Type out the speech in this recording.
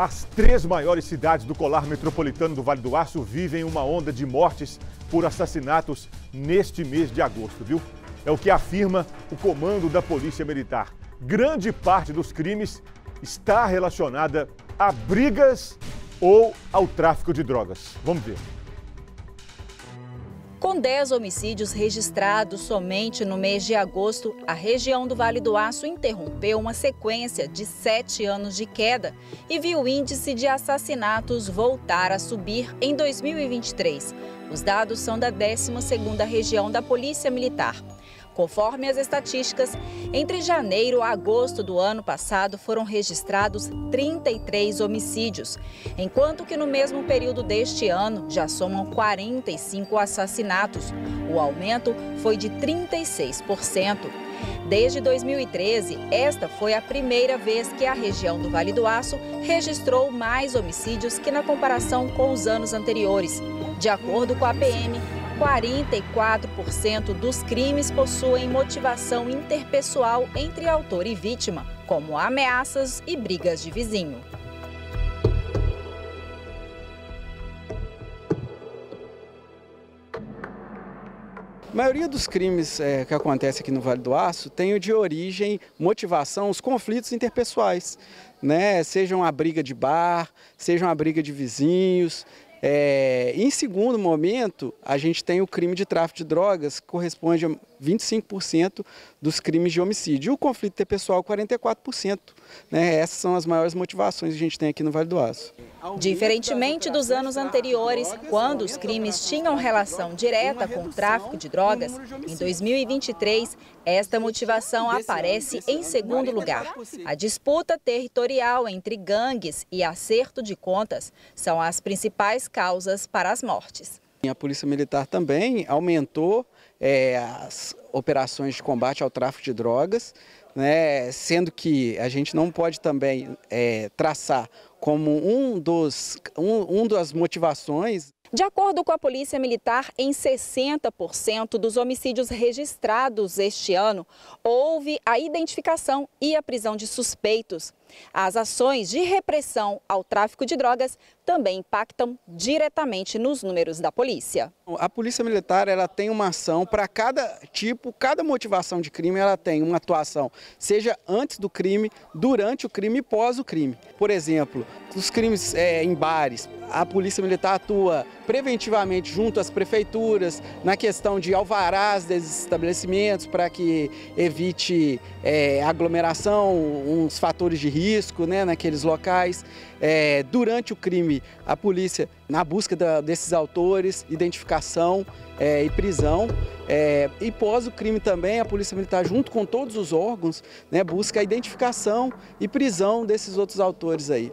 As três maiores cidades do colar metropolitano do Vale do Aço vivem uma onda de mortes por assassinatos neste mês de agosto, viu? É o que afirma o comando da Polícia Militar. Grande parte dos crimes está relacionada a brigas ou ao tráfico de drogas. Vamos ver. Com 10 homicídios registrados somente no mês de agosto, a região do Vale do Aço interrompeu uma sequência de sete anos de queda e viu o índice de assassinatos voltar a subir em 2023. Os dados são da 12ª Região da Polícia Militar. Conforme as estatísticas, entre janeiro a agosto do ano passado foram registrados 33 homicídios, enquanto que no mesmo período deste ano já somam 45 assassinatos. O aumento foi de 36%. Desde 2013, esta foi a primeira vez que a região do Vale do Aço registrou mais homicídios que na comparação com os anos anteriores. De acordo com a PM, 44% dos crimes possuem motivação interpessoal entre autor e vítima, como ameaças e brigas de vizinho. A maioria dos crimes é, que acontece aqui no Vale do Aço tem de origem, motivação, os conflitos interpessoais, né? Sejam a briga de bar, sejam a briga de vizinhos, é, em segundo momento, a gente tem o crime de tráfico de drogas, que corresponde a 25% dos crimes de homicídio. E o conflito interpessoal, 44%. Né? Essas são as maiores motivações que a gente tem aqui no Vale do Aço. Diferentemente dos anos anteriores, quando os crimes tinham relação direta com o tráfico de drogas, em 2023, esta motivação aparece em segundo lugar. A disputa territorial entre gangues e acerto de contas são as principais causas para as mortes. A Polícia Militar também aumentou é, as operações de combate ao tráfico de drogas, né, sendo que a gente não pode também é, traçar como um dos, um, um das motivações de acordo com a Polícia Militar, em 60% dos homicídios registrados este ano, houve a identificação e a prisão de suspeitos. As ações de repressão ao tráfico de drogas também impactam diretamente nos números da polícia. A Polícia Militar ela tem uma ação para cada tipo, cada motivação de crime, ela tem uma atuação, seja antes do crime, durante o crime e pós o crime. Por exemplo, os crimes é, em bares, a Polícia Militar atua preventivamente junto às prefeituras na questão de alvarás desses estabelecimentos para que evite é, aglomeração, uns fatores de risco né, naqueles locais. É, durante o crime, a polícia, na busca da, desses autores, identificação é, e prisão. É, e pós o crime também, a Polícia Militar, junto com todos os órgãos, né, busca a identificação e prisão desses outros autores aí.